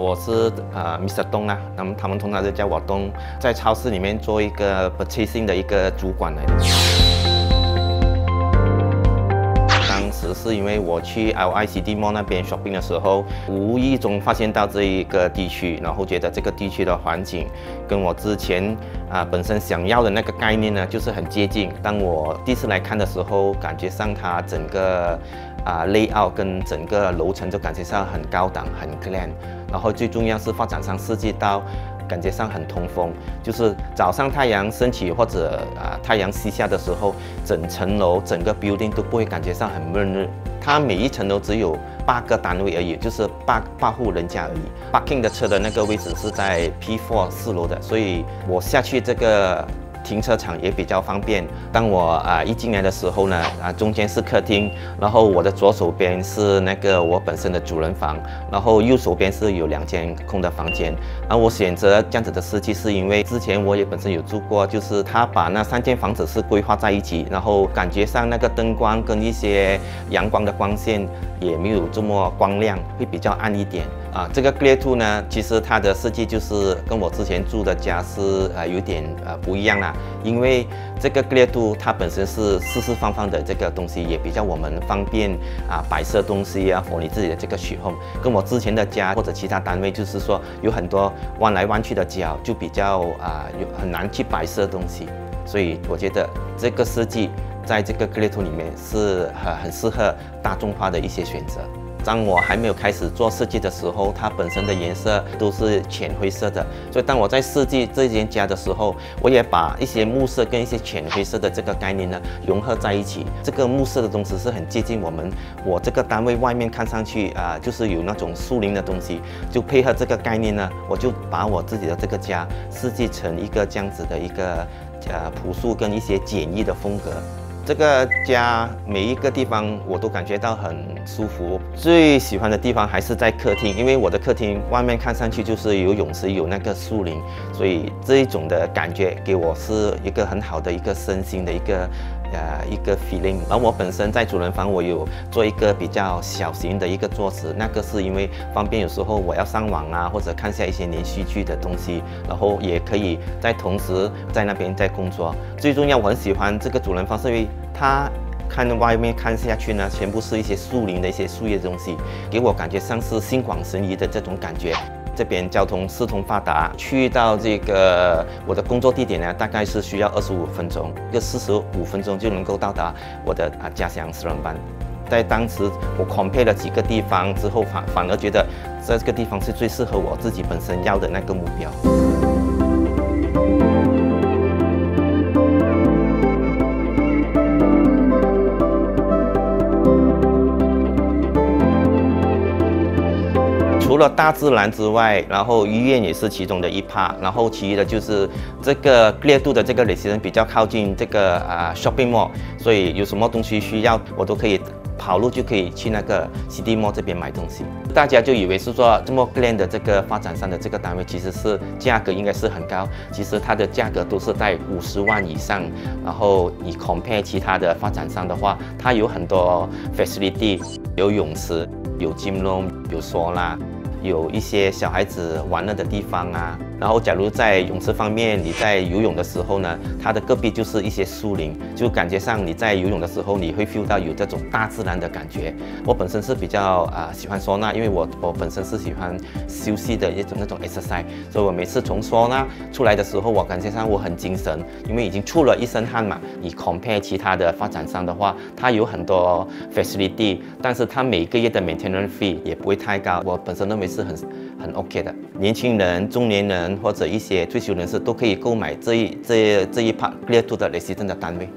我是呃 Mr 东啊，那么他们通常就叫我东，在超市里面做一个 purchasing 的一个主管来。当时是因为我去 LICD Mall 那边 shopping 的时候，无意中发现到这一个地区，然后觉得这个地区的环境跟我之前啊本身想要的那个概念呢，就是很接近。当我第一次来看的时候，感觉上它整个啊 layout 跟整个楼层就感觉上很高档，很 clean。然后最重要是发展商设计到，感觉上很通风，就是早上太阳升起或者啊太阳西下的时候，整层楼整个 building 都不会感觉上很闷热。它每一层楼只有八个单位而已，就是八八户人家而已。Parking 的车的那个位置是在 P4 四楼的，所以我下去这个。停车场也比较方便。当我啊一进来的时候呢，啊中间是客厅，然后我的左手边是那个我本身的主人房，然后右手边是有两间空的房间。而我选择这样子的设计，是因为之前我也本身有住过，就是他把那三间房子是规划在一起，然后感觉上那个灯光跟一些阳光的光线也没有这么光亮，会比较暗一点。啊，这个 Clear Two 呢，其实它的设计就是跟我之前住的家是呃有点呃不一样啦。因为这个 Clear Two 它本身是四四方方的这个东西，也比较我们方便啊摆设东西啊，或你自己的这个取放。跟我之前的家或者其他单位，就是说有很多弯来弯去的角，就比较啊有很难去摆设东西。所以我觉得这个设计在这个 Clear Two 里面是很很适合大众化的一些选择。当我还没有开始做设计的时候，它本身的颜色都是浅灰色的。所以当我在设计这间家的时候，我也把一些木色跟一些浅灰色的这个概念呢融合在一起。这个木色的东西是很接近我们我这个单位外面看上去啊，就是有那种树林的东西，就配合这个概念呢，我就把我自己的这个家设计成一个这样子的一个呃朴素跟一些简易的风格。这个家每一个地方我都感觉到很舒服。最喜欢的地方还是在客厅，因为我的客厅外面看上去就是有泳池，有那个树林，所以这一种的感觉给我是一个很好的一个身心的一个。呃，一个 feeling。而我本身在主人房，我有做一个比较小型的一个桌子，那个是因为方便，有时候我要上网啊，或者看下一些连续剧的东西，然后也可以在同时在那边在工作。最重要，我很喜欢这个主人房，是因为它看外面看下去呢，全部是一些树林的一些树叶的东西，给我感觉像是心旷神怡的这种感觉。这边交通四通发达，去到这个我的工作地点呢，大概是需要二十五分钟，一个四十五分钟就能够到达我的啊家乡斯伦班。在当时我宽配了几个地方之后，反反而觉得这个地方是最适合我自己本身要的那个目标。除了大自然之外，然后医院也是其中的一 part，然后其余的就是这个烈度的这个 location 比较靠近这个啊 shopping mall，所以有什么东西需要，我都可以跑路就可以去那个 city mall 这边买东西。大家就以为是说这么 grand 的这个发展商的这个单位，其实是价格应该是很高，其实它的价格都是在五十万以上。然后你 compare 其他的发展商的话，它有很多 facility，有泳池，有 gym room，有沙拉。有一些小孩子玩乐的地方啊。然后，假如在泳池方面，你在游泳的时候呢，它的隔壁就是一些树林，就感觉上你在游泳的时候，你会 feel 到有这种大自然的感觉。我本身是比较啊喜欢说那，因为我我本身是喜欢休息的一种那种 exercise，所以我每次从说那出来的时候，我感觉上我很精神，因为已经出了一身汗嘛。你 compare 其他的发展商的话，它有很多 facility，但是它每个月的 maintenance fee 也不会太高。我本身认为是很很 OK 的，年轻人、中年人。或者一些退休人士都可以购买这一这这一 part clear to 的雷西镇的单位。